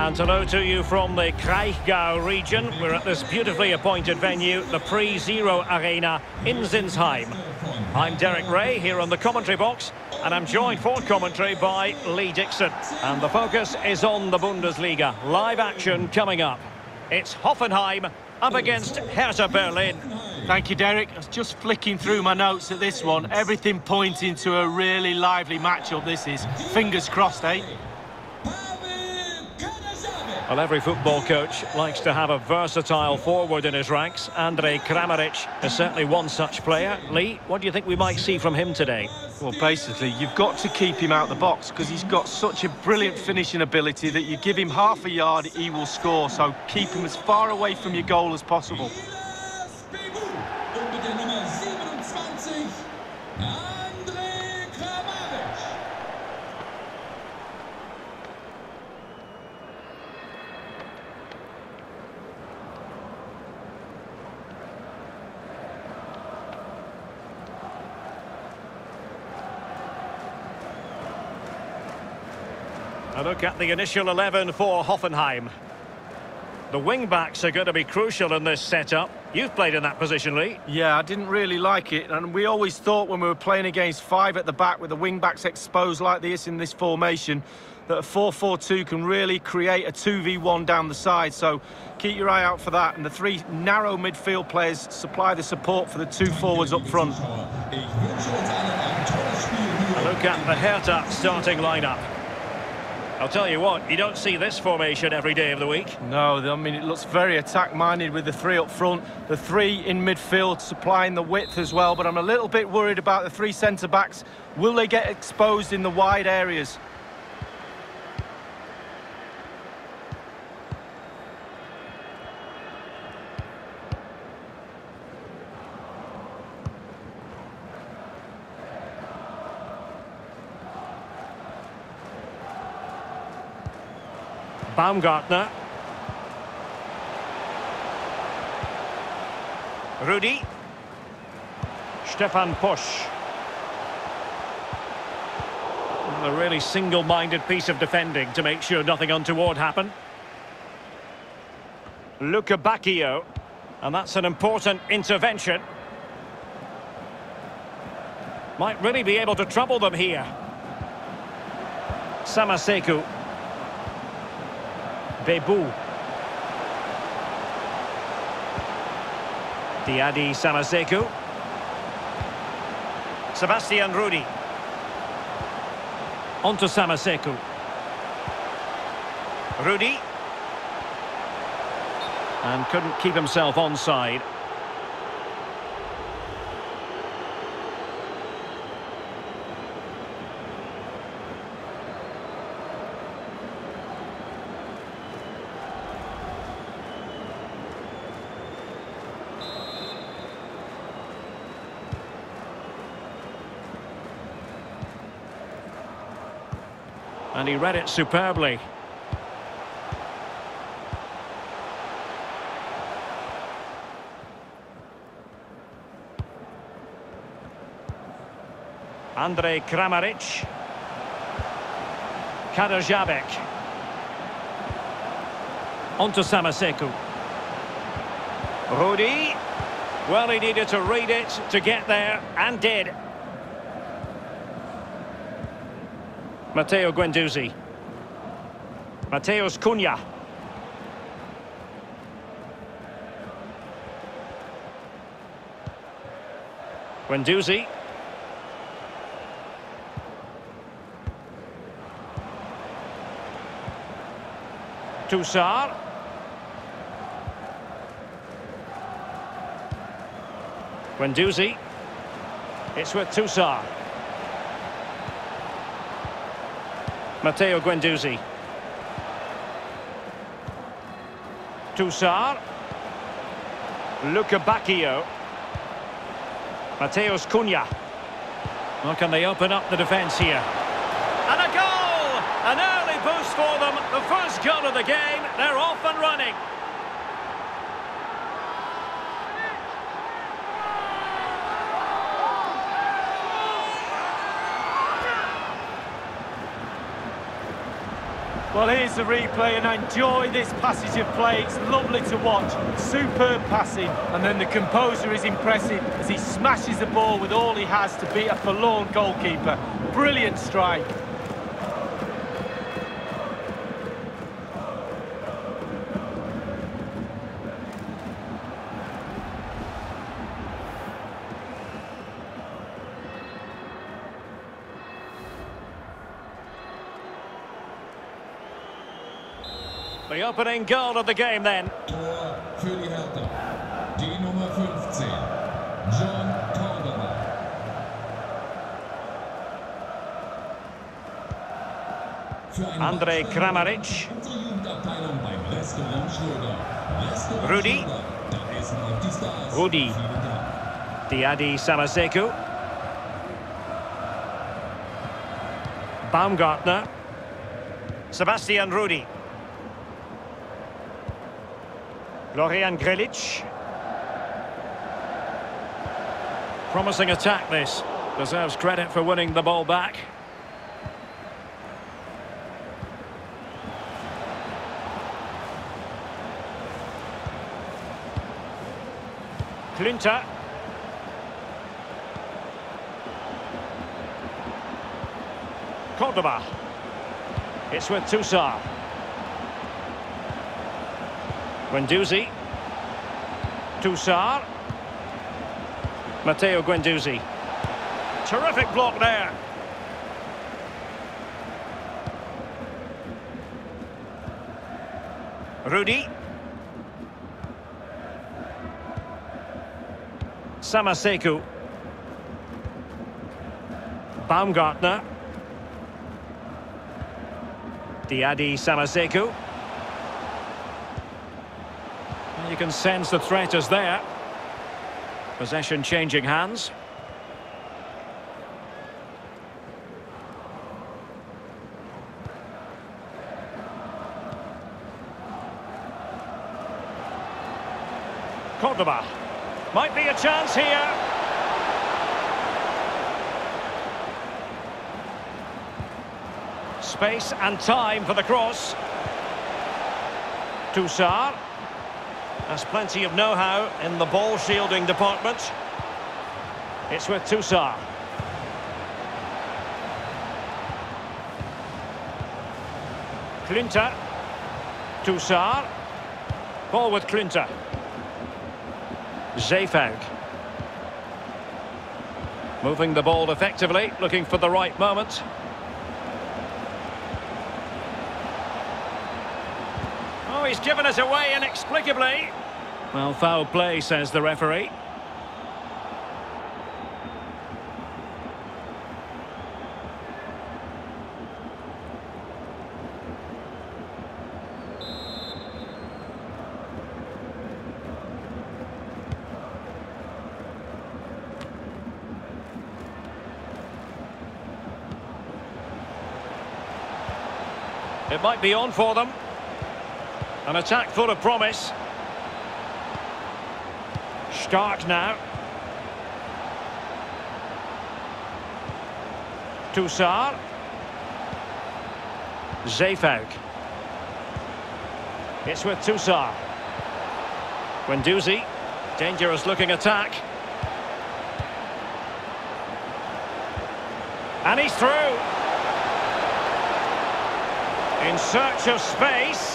And hello to you from the Kraichgau region. We're at this beautifully appointed venue, the Pre-Zero Arena in Sinsheim. I'm Derek Ray here on the commentary box, and I'm joined for commentary by Lee Dixon. And the focus is on the Bundesliga. Live action coming up. It's Hoffenheim up against Hertha Berlin. Thank you, Derek. I was just flicking through my notes at this one. Everything pointing to a really lively matchup this is. Fingers crossed, eh? Well, every football coach likes to have a versatile forward in his ranks. Andrej Kramaric is certainly one such player. Lee, what do you think we might see from him today? Well, basically, you've got to keep him out the box because he's got such a brilliant finishing ability that you give him half a yard, he will score. So keep him as far away from your goal as possible. A look at the initial 11 for Hoffenheim. The wing-backs are going to be crucial in this setup. You've played in that position, Lee. Yeah, I didn't really like it. And we always thought when we were playing against five at the back with the wing-backs exposed like this in this formation, that a 4-4-2 can really create a 2v1 down the side. So keep your eye out for that. And the three narrow midfield players supply the support for the two forwards up front. A look at the Hertha starting lineup. I'll tell you what, you don't see this formation every day of the week. No, I mean, it looks very attack-minded with the three up front, the three in midfield supplying the width as well, but I'm a little bit worried about the three centre-backs. Will they get exposed in the wide areas? Baumgartner. Rudy. Stefan Posch. A really single-minded piece of defending to make sure nothing untoward happened. Luca Bacchio. And that's an important intervention. Might really be able to trouble them here. Samassekou. Bebou. Diadie Samassekou. Sebastian Rudy. Onto Samassekou. Rudy. And couldn't keep himself onside. And he read it superbly. Andrej Kramaric. Kaderabek. Onto Samassekou. Rudy. Well, he needed to read it to get there, and did. Matteo Guendouzi. Matheus Cunha. Guendouzi. Tousart. Guendouzi. It's with Tousart. Matteo Guendouzi. Tousart. Luca Bacchio. Matheus Cunha. Well, can they open up the defence here? And a goal! An early boost for them. The first goal of the game. They're off and running. Well, here's the replay, and I enjoy this passage of play. It's lovely to watch. Superb passing, and then the composure is impressive as he smashes the ball with all he has to beat a forlorn goalkeeper. Brilliant strike. Opening goal of the game then. Tor für die Hertha. Die Nummer 15, Jhon Cordoba. Für ein Andrej Wachstum Kramaric. Auch. Rudy. Diadie Samassekou. Baumgartner. Sebastian Rudy. Florian Grillitsch. Promising attack this. Deserves credit for winning the ball back. Klünter. Cordoba. It's with Tousart. Guendouzi. Tousart. Matteo Guendouzi. Terrific block there. Rudy. Samassekou. Baumgartner. Diadie Samassekou. You can sense the threat is there. Possession changing hands. Cordoba. Might be a chance here. Space and time for the cross. Tousart. Has plenty of know-how in the ball shielding department. It's with Tousart. Klünter. Tousart. Ball with Klünter. Zeefuik. Moving the ball effectively, looking for the right moment. He's given us away inexplicably. Well, foul play, says the referee. It might be on for them. An attack full of promise. Stark now. Tousart. Zeefuik. It's with Tousart. Guendouzi. Dangerous looking attack. And he's through. In search of space.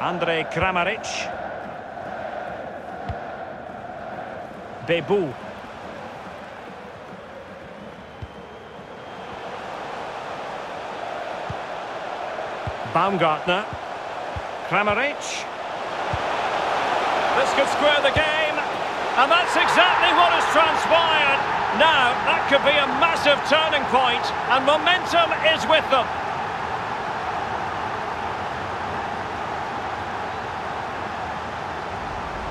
Andrej Kramaric. Bebou. Baumgartner. Kramaric. This could square the game. And that's exactly what has transpired. Now, that could be a massive turning point, and momentum is with them.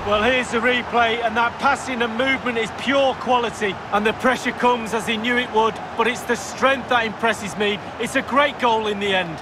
Well, here's the replay, and that passing and movement is pure quality. And the pressure comes as he knew it would, but it's the strength that impresses me. It's a great goal in the end.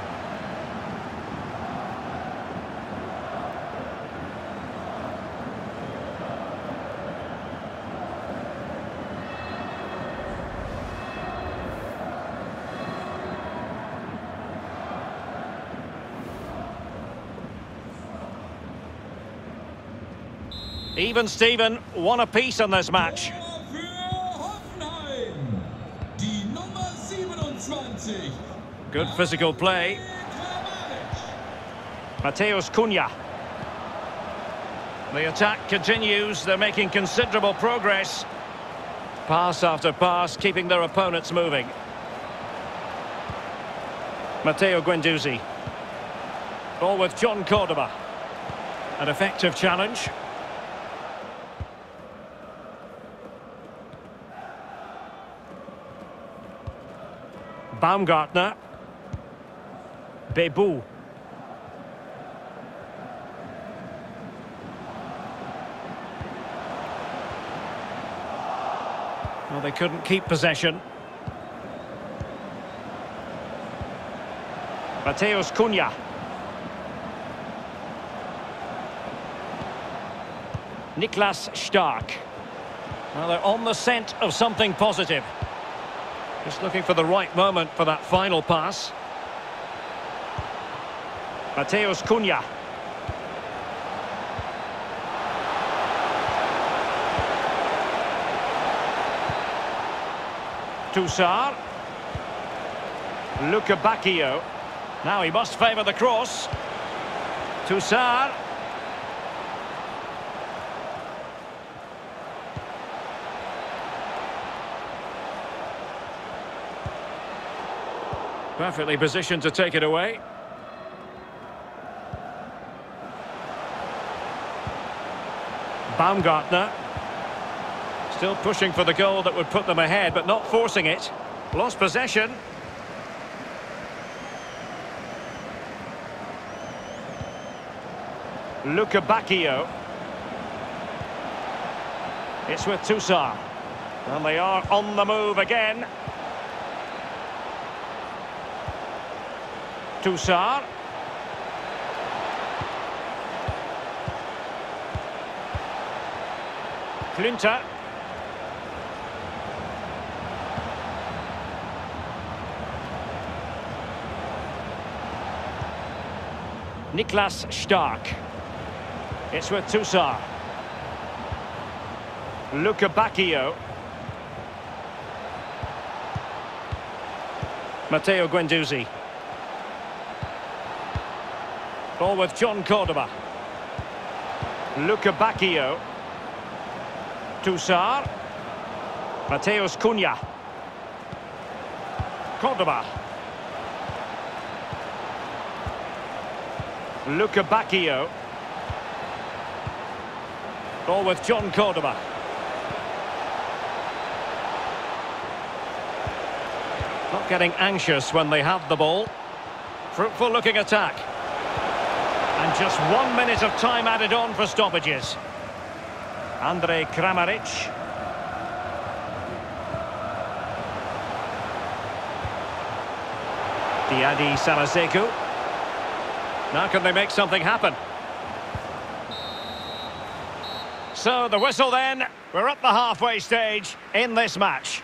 Even Steven, one apiece in this match. Für Hoffenheim, die Nummer 27. Good physical play. Matheus Cunha. The attack continues. They're making considerable progress. Pass after pass, keeping their opponents moving. Matteo Guendouzi. Ball with Jhon Cordoba. An effective challenge. Baumgartner. Bebou. Well, they couldn't keep possession. Matheus Cunha. Niklas Stark. Well, they're on the scent of something positive. Just looking for the right moment for that final pass. Matheus Cunha. Tousart. Luca Bacchio. Now he must favour the cross. Tousart. Perfectly positioned to take it away. Baumgartner. Still pushing for the goal that would put them ahead, but not forcing it. Lost possession. Luca Bacchio. It's with Tousart. And they are on the move again. Tousart. Klünter. Niklas Stark. It's with Tousart. Luca Bacchio. Matteo Guendouzi. Ball with Jhon Cordoba. Luca Bacchio. Tousart. Matheus Cunha. Cordoba. Luca Bacchio. Ball with Jhon Cordoba. Not getting anxious when they have the ball. Fruitful looking attack. And just one minute of time added on for stoppages. Andrej Kramaric. Diadie Samassekou. Now can they make something happen? So the whistle then. We're at the halfway stage in this match.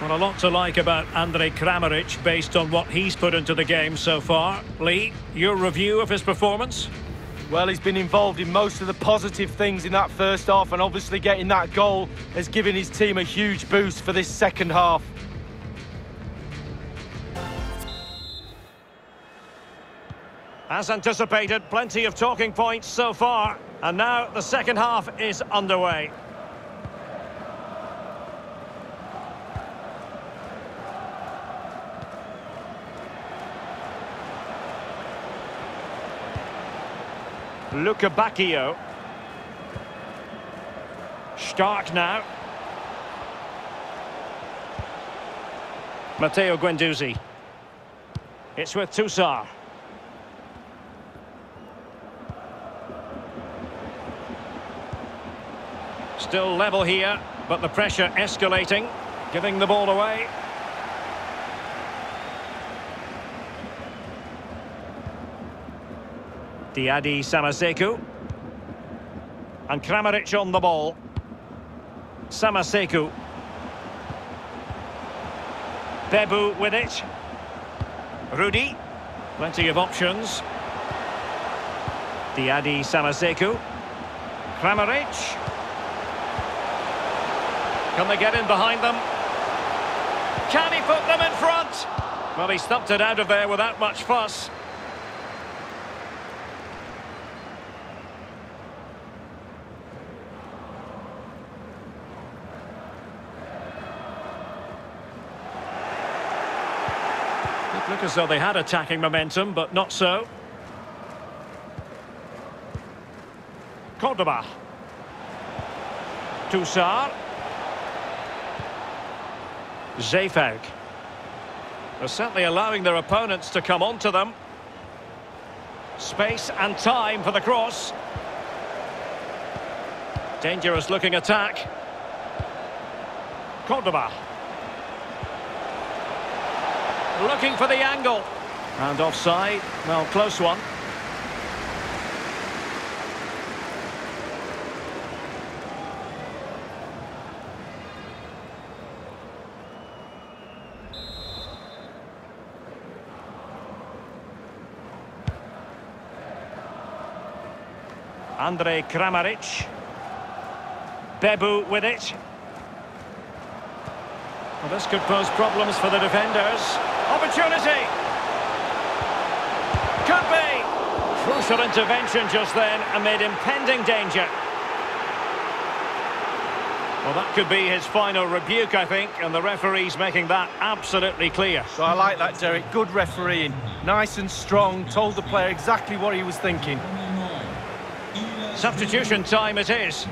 Well, a lot to like about Andrej Kramaric based on what he's put into the game so far. Lee, your review of his performance? Well, he's been involved in most of the positive things in that first half, and obviously getting that goal has given his team a huge boost for this second half. As anticipated, plenty of talking points so far. And now the second half is underway. Luca Bacchio. Stark now. Matteo Guendouzi. It's with Tousart. Still level here, but the pressure escalating, giving the ball away. Diadie Samassekou. And Kramaric on the ball. Samassekou. Bebou with it. Rudy. Plenty of options. Diadie Samassekou. Kramaric. Can they get in behind them? Can he put them in front? Well, he stumped it out of there without much fuss. As though they had attacking momentum, but not so. Cordoba. Tousart. Zeefuik. They're certainly allowing their opponents to come onto them. Space and time for the cross. Dangerous looking attack. Cordoba. Looking for the angle. And offside. Well, close one. Andrej Kramaric. Bebou with it. Well, this could pose problems for the defenders. Opportunity! Could be! Crucial intervention just then amid impending danger. Well, that could be his final rebuke, I think, and the referee's making that absolutely clear. So I like that, Derek. Good refereeing. Nice and strong. Told the player exactly what he was thinking. Substitution time it is.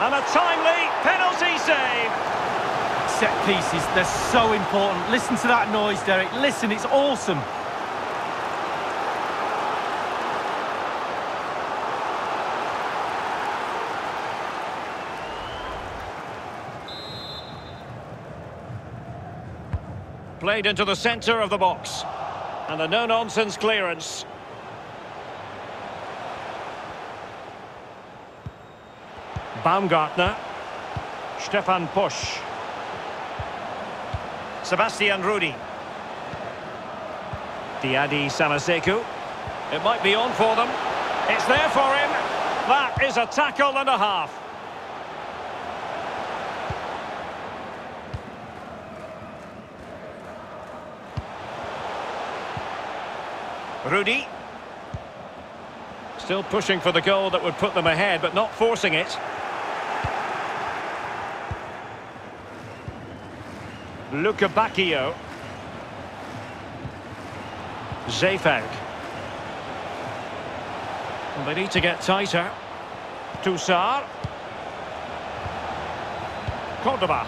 And a timely penalty save. Set pieces, they're so important. Listen to that noise, Derek. Listen, it's awesome. Played into the centre of the box. And a no-nonsense clearance. Baumgartner. Stefan Posch. Sebastian Rudy. Diadie Samassekou. It might be on for them. It's there for him. That is a tackle and a half. Rudy. Still pushing for the goal that would put them ahead, but not forcing it. Luca Bacchio. Zeefuik. They need to get tighter. Tousart. Cordoba.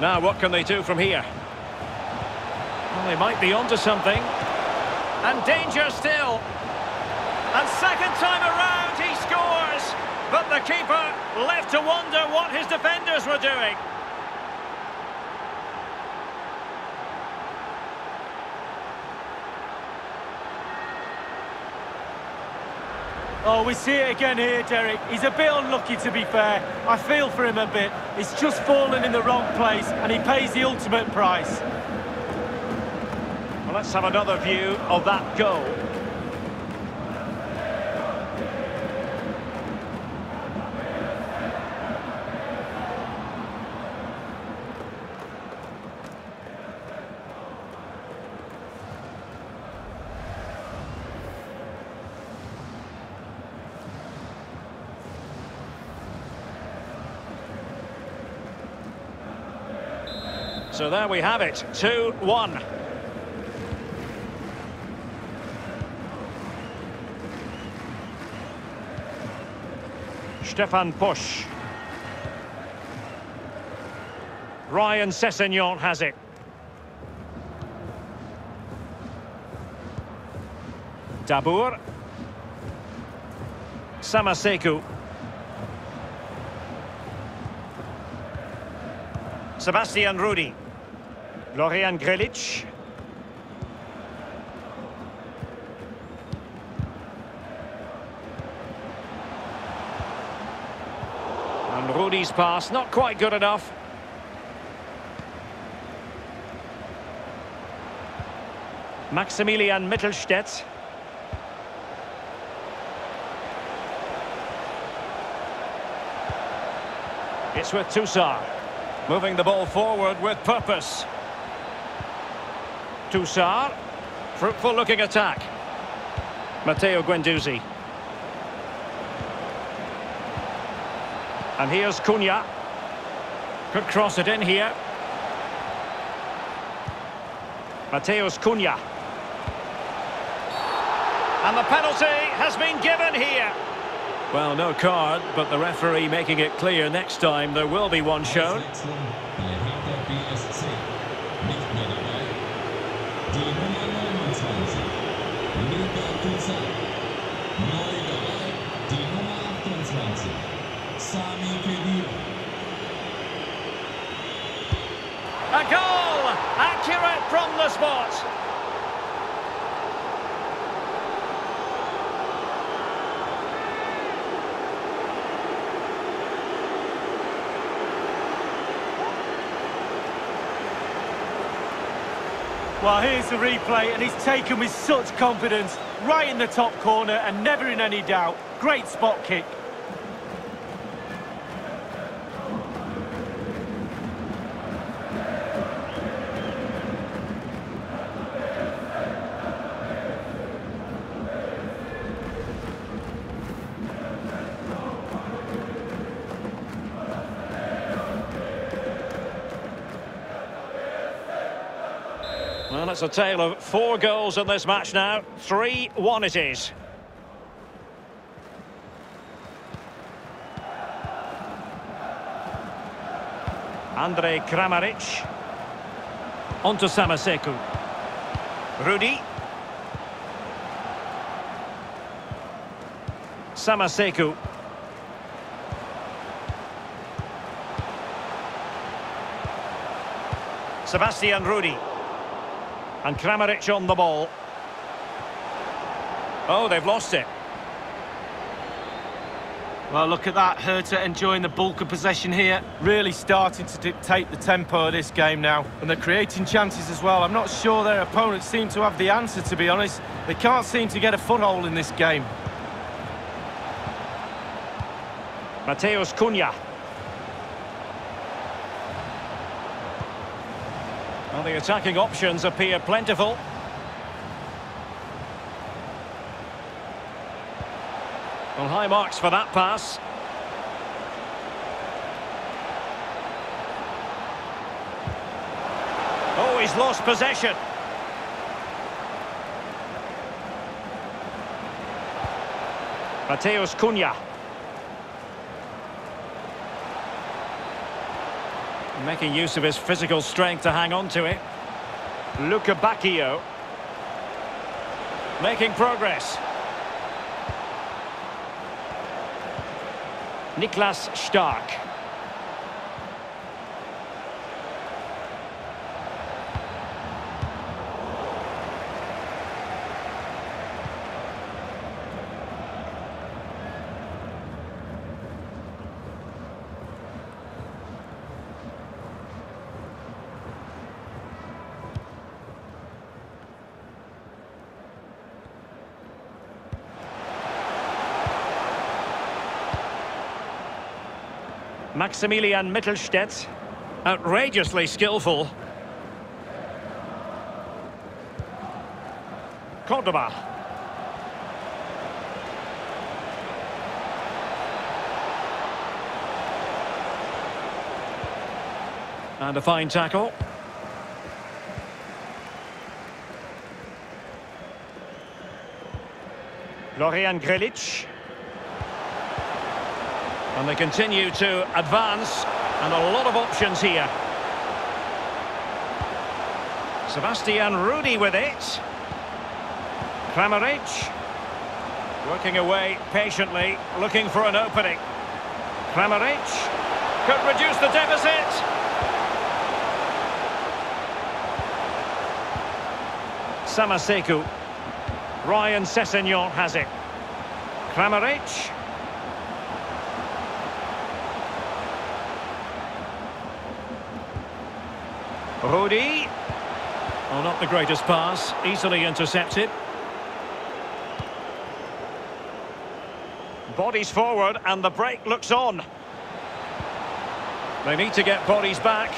Now, what can they do from here? Well, they might be onto something. And danger still. And second time around, he scores. But the keeper left to wonder what his defenders were doing. Oh, we see it again here, Derek. He's a bit unlucky, to be fair. I feel for him a bit. He's just fallen in the wrong place, and he pays the ultimate price. Well, let's have another view of that goal. So there we have it, 2-1. Stefan Posch. Ryan Sessegnon has it. Dabbur. Samassekou. Sebastian Rudy. Florian Grillitsch. And Rudy's pass, not quite good enough. Maximilian Mittelstädt. It's with Tousart. Moving the ball forward with purpose. Tousart. Fruitful looking attack. Matteo Guendouzi. And here's Cunha. Could cross it in here. Matheus Cunha. And the penalty has been given here. Well, no card, but the referee making it clear next time there will be one shown. From the spot. Well, here's the replay, and he's taken with such confidence. Right in the top corner and never in any doubt. Great spot kick. It's a tale of four goals in this match now. 3-1 it is. Andrej Kramaric. On to Samassekou. Rudy. Samassekou. Sebastian Rudy. And Kramaric on the ball. Oh, they've lost it. Well, look at that. Hertha enjoying the bulk of possession here. Really starting to dictate the tempo of this game now. And they're creating chances as well. I'm not sure their opponents seem to have the answer, to be honest. They can't seem to get a foothold in this game. Matheus Cunha. Well, the attacking options appear plentiful. Well, high marks for that pass. Oh, he's lost possession. Matheus Cunha. Making use of his physical strength to hang on to it. Luca Bacchio. Making progress. Niklas Stark. Maximilian Mittelstädt. Outrageously skillful. Cordoba. And a fine tackle. Florian Grillitsch. And they continue to advance, and a lot of options here. Sebastian Rudy with it. Kramaric. Working away patiently, looking for an opening. Kramaric could reduce the deficit. Samassekou. Ryan Sessegnon has it. Kramaric. Rudy. Oh, not the greatest pass. Easily intercepted. Bodies forward and the break looks on. They need to get bodies back.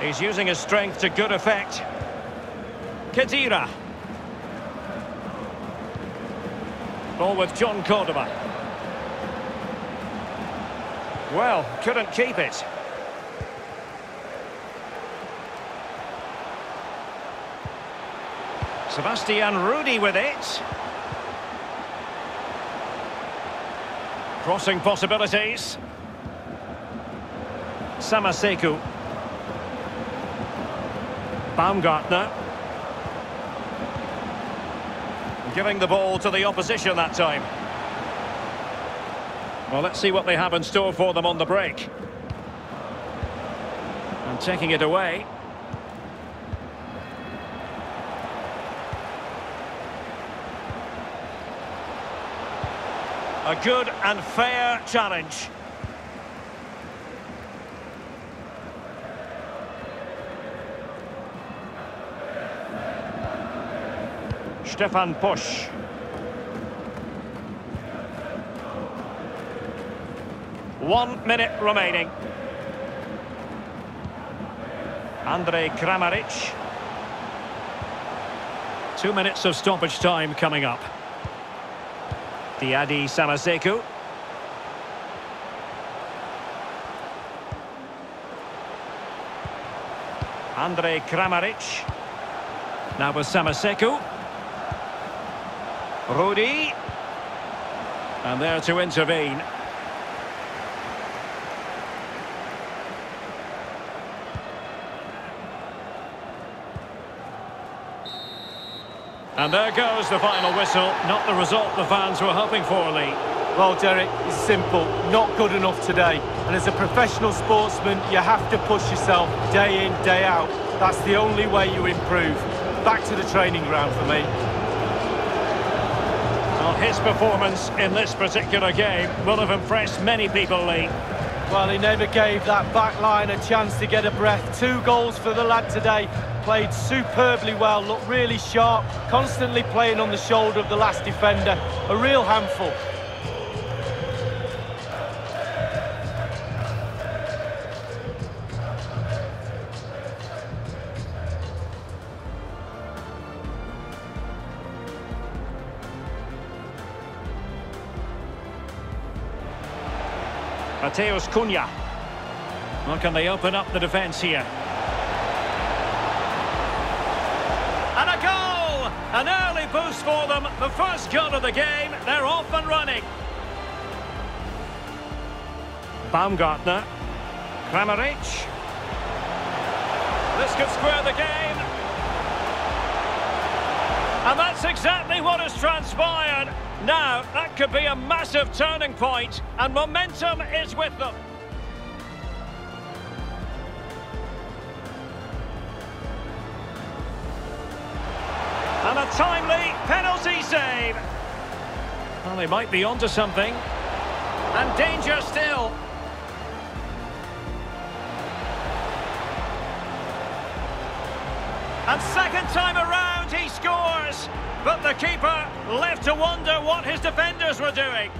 He's using his strength to good effect. Khedira. Ball with Jhon Cordoba. Well, couldn't keep it. Sebastian Rudy with it. Crossing possibilities. Samassekou. Baumgartner. Giving the ball to the opposition that time. Well, let's see what they have in store for them on the break. And taking it away. A good and fair challenge. Stefan Posch. One minute remaining. Andrej Kramaric. Two minutes of stoppage time coming up. Diadie Samassekou. Andrej Kramaric. Now with Samassekou. Rudy. And there to intervene. And there goes the final whistle. Not the result the fans were hoping for, Lee. Well, Derek, it's simple. Not good enough today. And as a professional sportsman, you have to push yourself day in, day out. That's the only way you improve. Back to the training ground for me. Well, his performance in this particular game will have impressed many people, Lee. Well, he never gave that back line a chance to get a breath. Two goals for the lad today. Played superbly well, looked really sharp, constantly playing on the shoulder of the last defender. A real handful. Matheus Cunha. Well, can they open up the defence here? An early boost for them. The first goal of the game. They're off and running. Baumgartner. Kramaric. This could square the game. And that's exactly what has transpired. Now, that could be a massive turning point, and momentum is with them. Well, they might be onto something. And danger still. And second time around, he scores. But the keeper left to wonder what his defenders were doing.